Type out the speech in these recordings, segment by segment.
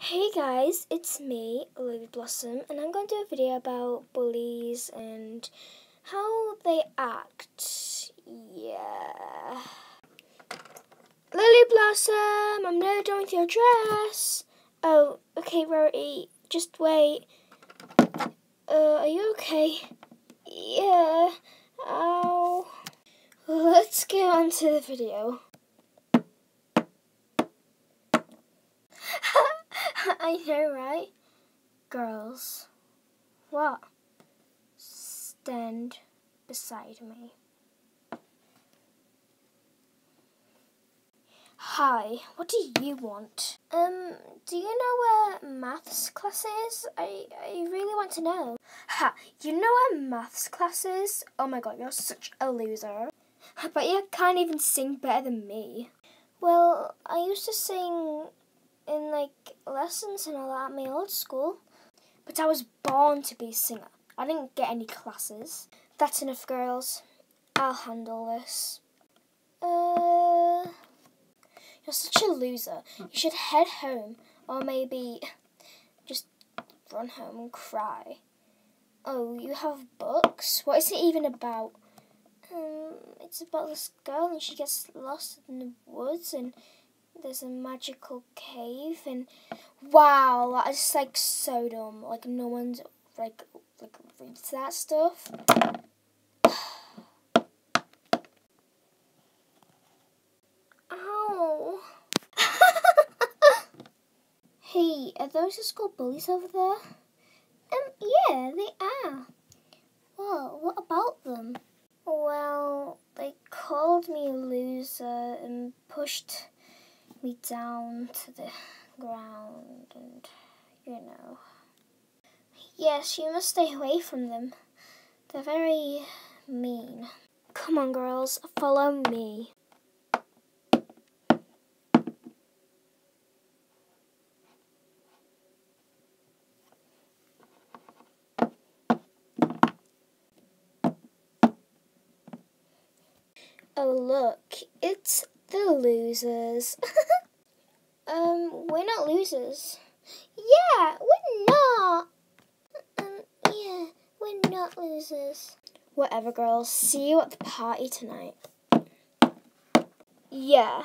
Hey guys, it's me, Lily Blossom, and I'm going to do a video about bullies and how they act. Yeah. Lily Blossom, I'm nearly done with your dress. Oh, okay, Rarity, just wait. Uh, are you okay? Yeah. Ow. Let's get on to the video. I know, right? Girls. What? Stand beside me. Hi, what do you want? Um, do you know where maths class is? I, I really want to know. Ha, you know where maths class is? Oh my god, you're such a loser. But you can't even sing better than me. Well, I used to sing lessons and all that at my old school. But I was born to be a singer. I didn't get any classes. That's enough, girls. I'll handle this. Uh, you're such a loser. You should head home, or maybe just run home and cry. Oh, you have books? What is it even about? Um, it's about this girl and she gets lost in the woods and there's a magical cave and wow, that is like so dumb. Like no one's like like reads that stuff. Ow. hey, are those the school bullies over there? Um, yeah, they are. Well, what about them? Well, they called me a loser and pushed me down to the ground and, you know. Yes, you must stay away from them. They're very mean. Come on, girls, follow me. Oh, look, it's the losers. we're not losers. Yeah, we're not. Um, yeah, we're not losers. Whatever, girls. See you at the party tonight. Yeah.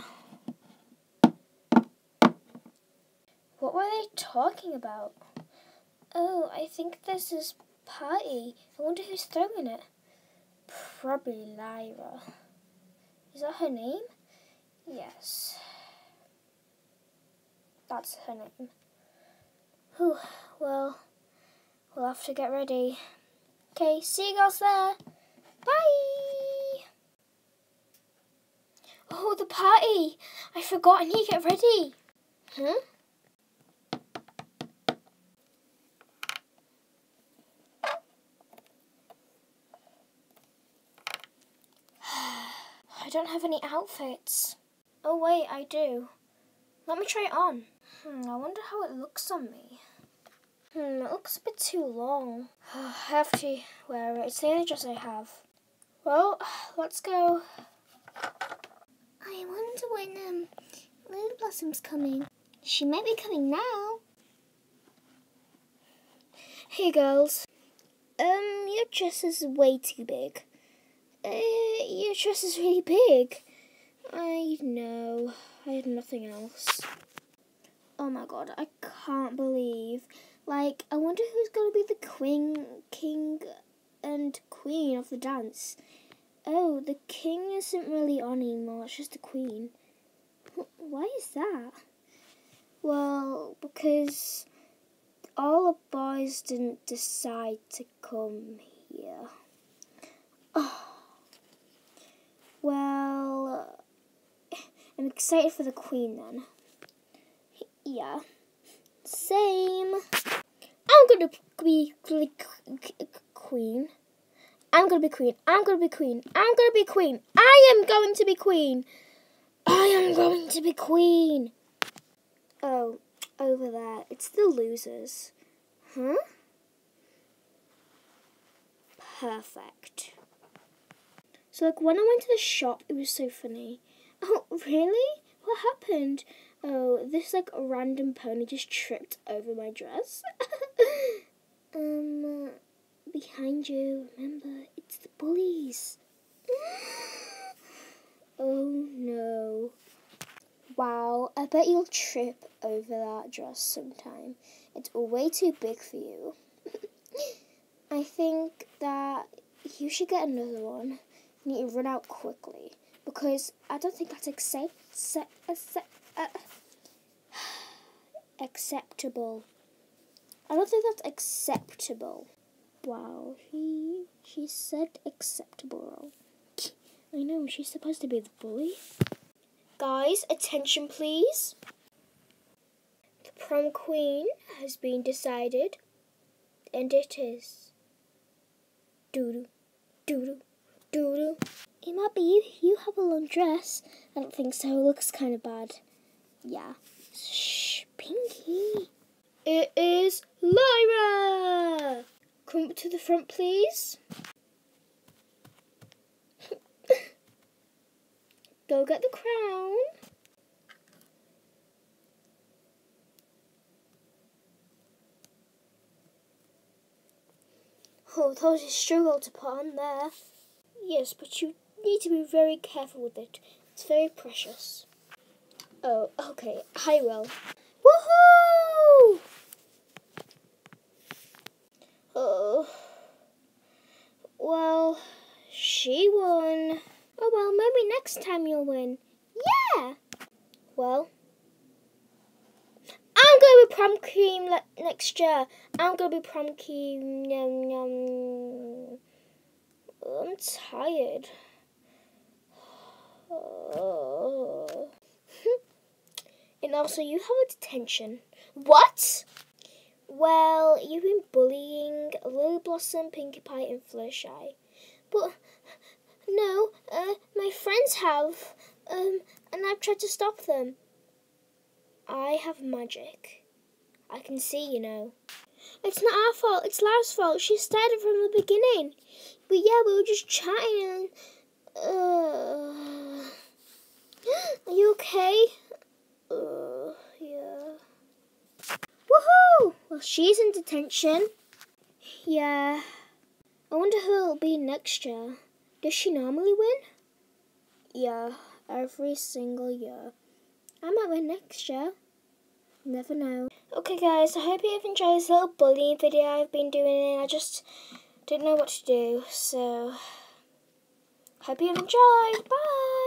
What were they talking about? Oh, I think this party. I wonder who's throwing it. Probably Lyra. Is that her name? Yes. That's her name. Whew, well, we'll have to get ready. Okay, see you girls there. Bye! Oh, the party! I forgot I need to get ready. Huh? I don't have any outfits. Oh wait, I do. Let me try it on. Hmm, I wonder how it looks on me. Hmm, it looks a bit too long. I have to wear it. It's the only dress I have. Well, let's go. I wonder when um Lily Blossom's coming. She might be coming now. Hey girls. Um, your dress is way too big. Uh, your dress is really big. I know. I had nothing else. Oh my god, I can't believe. Like, I wonder who's going to be the queen, king, and queen of the dance. Oh, the king isn't really on anymore, it's just the queen. Why is that? Well, because all the boys didn't decide to come here. Oh. Well, I'm excited for the queen then. Yeah. Same. I'm gonna be queen. I'm gonna be queen. I'm gonna be queen. I'm gonna be queen. I am going to be queen. I am going to be queen. Oh, over there. It's the losers. Huh? Perfect. So, like, when I went to the shop, it was so funny. Oh, really? What happened? Oh, this like random pony just tripped over my dress. Um, uh, behind you, remember, it's the bullies. oh no. Wow, I bet you'll trip over that dress sometime. It's way too big for you. I think that you should get another one. You need to run out quickly because I don't think that's accept, accept, uh, acceptable. I don't think that's acceptable. Wow, she she said acceptable. I know, she's supposed to be the bully. Guys, attention please. The prom queen has been decided, and it is doodoo, doodoo, doodoo. It might be you. You have a long dress. I don't think so. It looks kind of bad. Yeah. Shh, Pinkie. It is Lyra! Come to the front, please. Go get the crown. Oh, that was a struggle to put on there. Yes, but you need to be very careful with it. It's very precious. Oh, okay, I will. Woohoo! Oh. Well, she won. Oh well, maybe next time you'll win. Yeah! Well, I'm going to be prom queen next year. I'm going to be prom queen. I'm tired. And also, you have a detention. What? Well, you've been bullying Lily Blossom, Pinkie Pie, and Fluttershy. But no, uh, my friends have, um, and I've tried to stop them. I have magic. I can see, you know. It's not our fault, it's Lara's fault. She started from the beginning. But yeah, we were just chatting and. Uh, are you okay? Uh, yeah. Woohoo! Well, she's in detention. Yeah. I wonder who it'll be next year. Does she normally win? Yeah, every single year. I might win next year. Never know. Okay, guys, I hope you have enjoyed this little bullying video I've been doing. and I just didn't know what to do, so hope you have enjoyed. Bye!